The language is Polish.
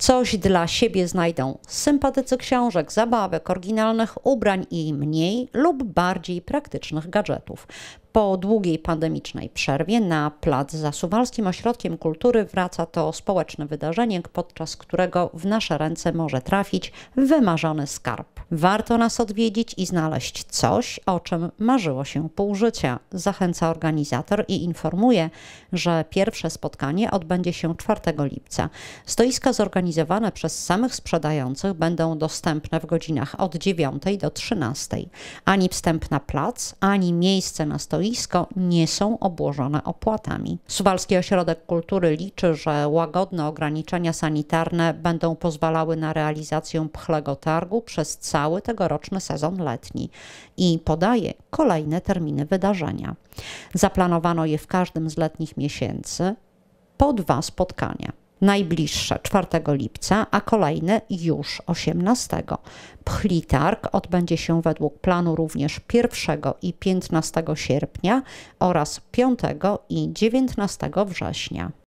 Coś dla siebie znajdą sympatycy książek, zabawek, oryginalnych ubrań i mniej lub bardziej praktycznych gadżetów. Po długiej pandemicznej przerwie na plac za Suwalskim Ośrodkiem Kultury wraca to społeczne wydarzenie, podczas którego w nasze ręce może trafić wymarzony skarb. Warto nas odwiedzić i znaleźć coś, o czym marzyło się pół życia, zachęca organizator i informuje, że pierwsze spotkanie odbędzie się 4 lipca. Stoiska zorganizowane przez samych sprzedających będą dostępne w godzinach od 9 do 13. Ani wstęp na plac, ani miejsce na stoisku stoisko nie są obłożone opłatami. Suwalski Ośrodek Kultury liczy, że łagodne ograniczenia sanitarne będą pozwalały na realizację pchlego targu przez cały tegoroczny sezon letni i podaje kolejne terminy wydarzenia. Zaplanowano je w każdym z letnich miesięcy po dwa spotkania najbliższe 4 lipca, a kolejne już 18. Pchlitarg odbędzie się według planu również 1 i 15 sierpnia oraz 5 i 19 września.